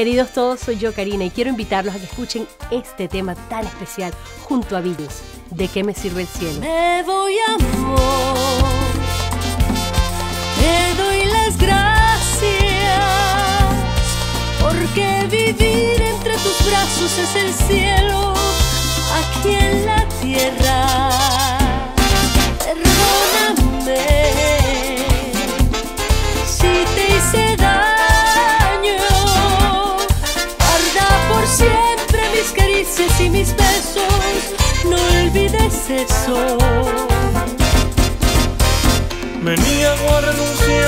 Queridos todos, soy yo Karina y quiero invitarlos a que escuchen este tema tan especial junto a Villos. ¿De qué me sirve el cielo? Me voy amor, te doy las gracias, porque vivir entre tus brazos es el cielo aquí en la tierra. Perdóname si te hice daño, caricias y mis besos, no olvides eso. Me niego a renunciar